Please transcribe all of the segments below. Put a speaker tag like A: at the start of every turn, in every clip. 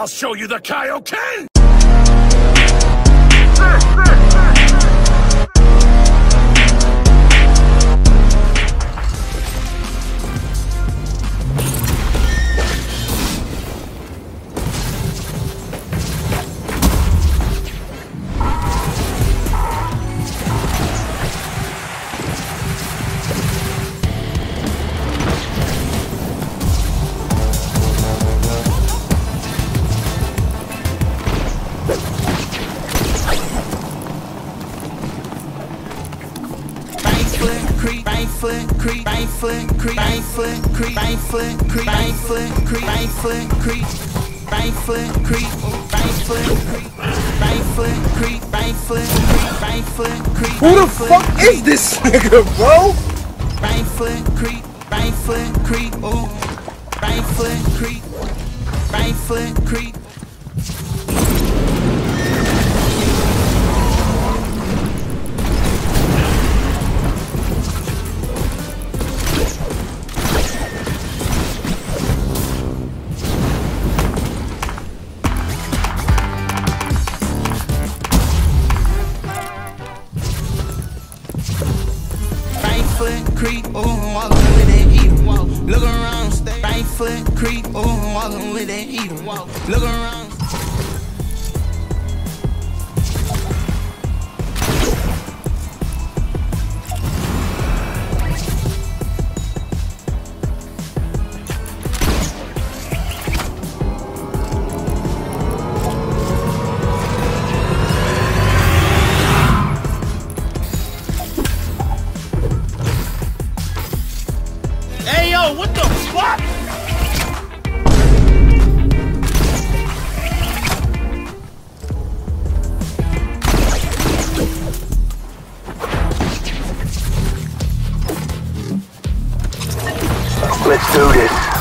A: I'll show you the Kaioken!
B: Foot, creep, right foot, creep, right foot, creep, right foot, creep, right foot, creep, right foot, creep, right foot, creep, right foot, creep, right foot, creep, right foot, creep, right foot, creep.
C: Who the fuck is this nigga, bro?
B: Right foot, creep, right foot, creep, ooh, right foot, creep, right foot, creep. Foot creep, ooh, walking with that heater. Look around, stay right foot creep, ooh, walking with that heater. Look around.
D: Let's do this.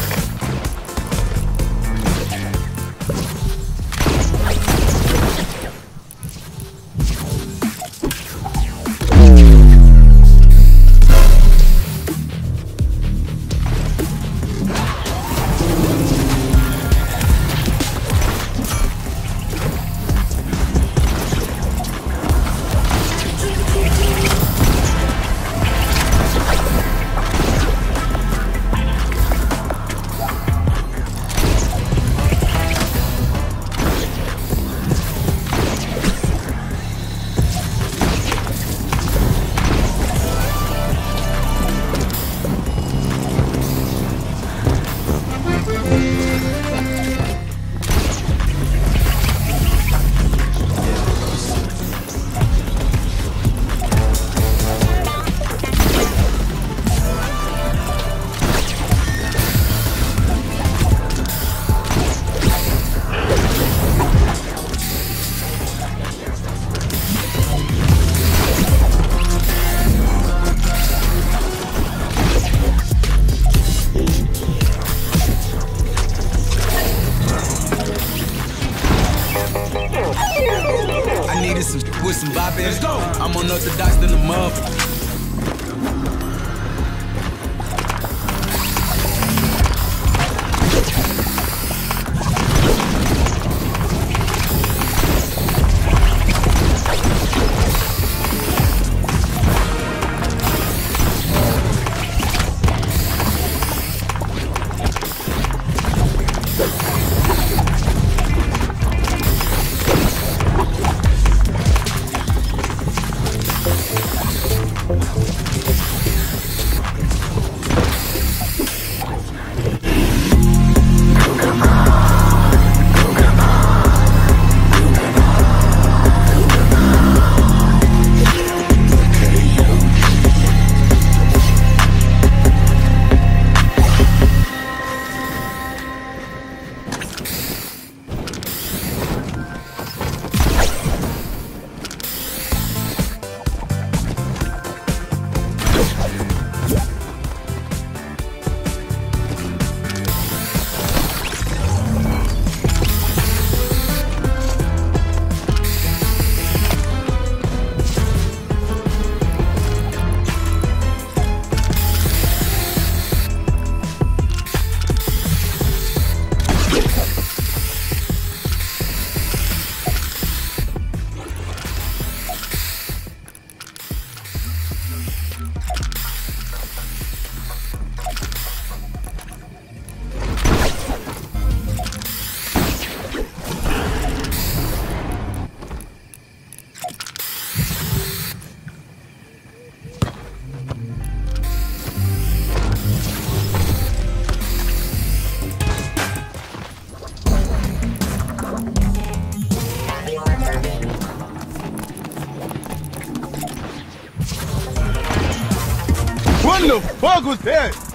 C: Fuck was